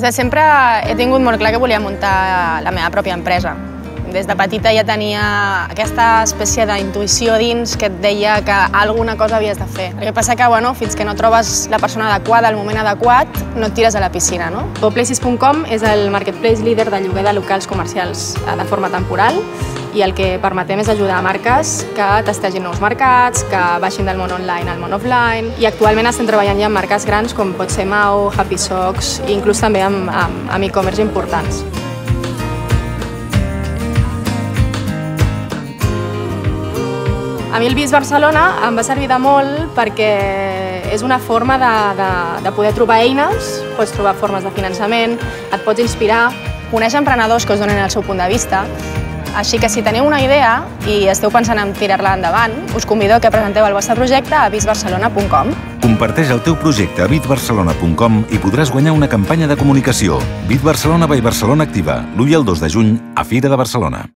Des de sempre he tingut molt clar que volia muntar la meva pròpia empresa. Des de petita ja tenia aquesta espècie d'intuïció dins que et deia que alguna cosa havies de fer. El que passa que, bueno, fins que no trobes la persona adequada al moment adequat, no et tires a la piscina, no? GoPlaces.com és el marketplace líder de lloguer de locals comercials eh, de forma temporal i el que permetem és ajudar a marques que testegin nous mercats, que baixin del món online al món offline i actualment estem treballant ja amb marques grans com pot ser Mau, Happy Socks i inclús també amb, amb, amb e-commerce importants. A mi el BIS Barcelona em va servir de molt perquè és una forma de, de, de poder trobar eines, pots trobar formes de finançament, et pots inspirar. Coneix emprenedors que us donen el seu punt de vista, així que si teniu una idea i esteu pensant en tirar-la endavant, us convido que presenteu el vostre projecte a bisbarcelona.com. Comparteix el teu projecte a bitbarcelona.com i podràs guanyar una campanya de comunicació. Bit Barcelona by Barcelona Activa, l'1 i el 2 de juny a Fira de Barcelona.